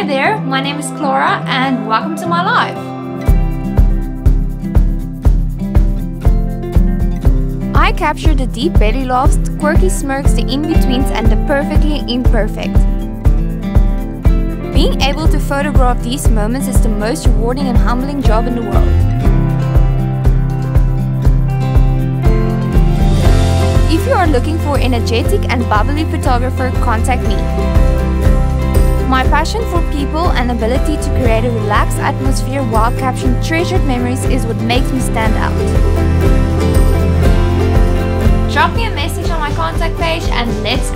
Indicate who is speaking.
Speaker 1: Hi there, my name is Klara and welcome to my life. I capture the deep belly laughs, the quirky smirks, the in-betweens and the perfectly imperfect. Being able to photograph these moments is the most rewarding and humbling job in the world. If you are looking for an energetic and bubbly photographer, contact me. My passion for people and ability to create a relaxed atmosphere while capturing treasured memories is what makes me stand out. Drop me a message on my contact page and let's